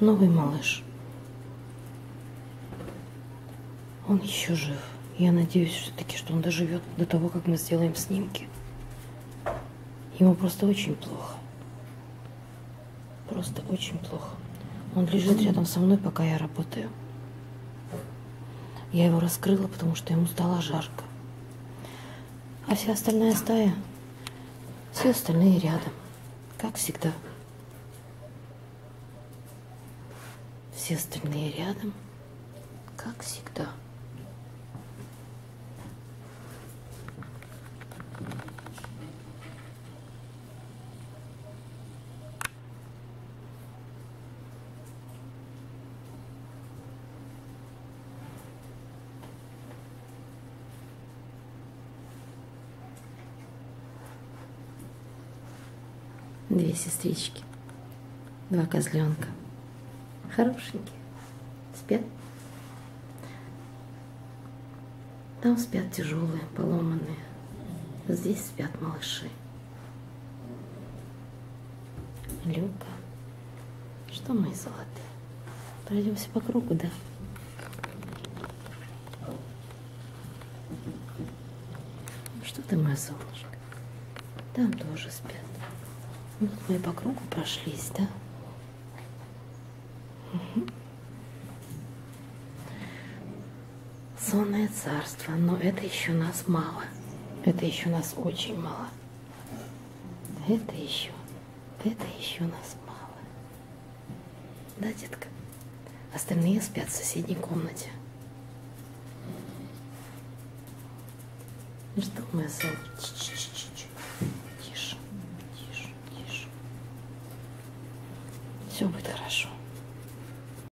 новый малыш. Он еще жив. Я надеюсь все-таки, что он доживет до того, как мы сделаем снимки. Ему просто очень плохо. Просто очень плохо. Он лежит рядом со мной, пока я работаю. Я его раскрыла, потому что ему стало жарко. А вся остальная стая, все остальные рядом, как всегда. Все остальные рядом, как всегда. Две сестрички, два козленка. Хорошенькие. Спят. Там спят тяжелые, поломанные. Здесь спят малыши. Люка. Что, мои золотые? Пройдемся по кругу, да? Что ты, моя солнышко? Там тоже спят. Вот мы по кругу прошлись, да? Сонное царство, но это еще нас мало. Это еще нас очень мало. Это еще, это еще нас мало. Да, детка? Остальные спят в соседней комнате. Ну что, моя солнце? Все будет хорошо.